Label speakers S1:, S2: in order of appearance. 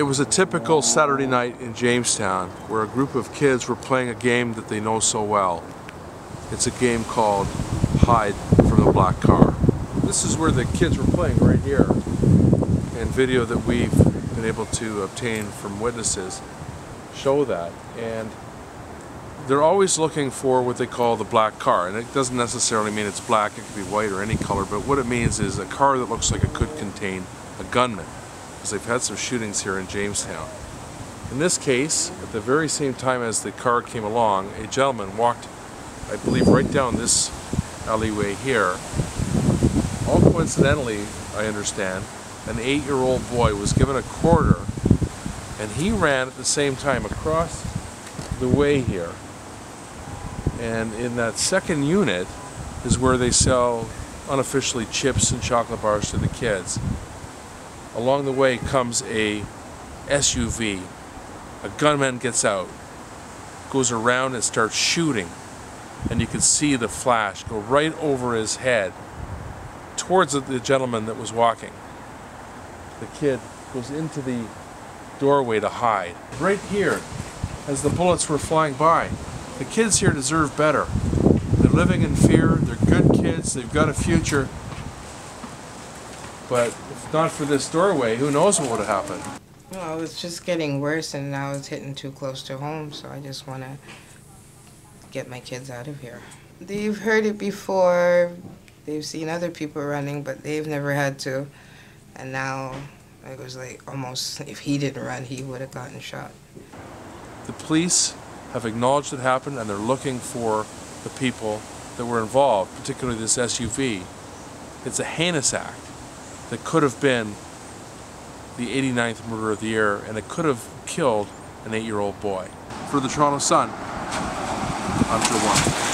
S1: It was a typical Saturday night in Jamestown where a group of kids were playing a game that they know so well. It's a game called Hide from the Black Car. This is where the kids were playing right here and video that we've been able to obtain from witnesses show that and they're always looking for what they call the black car and it doesn't necessarily mean it's black it could be white or any color but what it means is a car that looks like it could contain a gunman because they've had some shootings here in Jamestown. In this case, at the very same time as the car came along, a gentleman walked, I believe, right down this alleyway here. All coincidentally, I understand, an eight-year-old boy was given a quarter and he ran at the same time across the way here. And in that second unit is where they sell unofficially chips and chocolate bars to the kids. Along the way comes a SUV. A gunman gets out, goes around and starts shooting. And you can see the flash go right over his head towards the gentleman that was walking. The kid goes into the doorway to hide. Right here, as the bullets were flying by, the kids here deserve better. They're living in fear, they're good kids, they've got a future, but if not for this doorway, who knows what would have happened.
S2: Well, it's just getting worse and now it's hitting too close to home, so I just want to get my kids out of here. They've heard it before, they've seen other people running, but they've never had to. And now it was like almost, if he didn't run, he would have gotten shot.
S1: The police have acknowledged it happened and they're looking for the people that were involved, particularly this SUV. It's a heinous act that could have been the 89th murder of the year and it could have killed an eight-year-old boy. For the Toronto Sun, I'm Joe Warmington.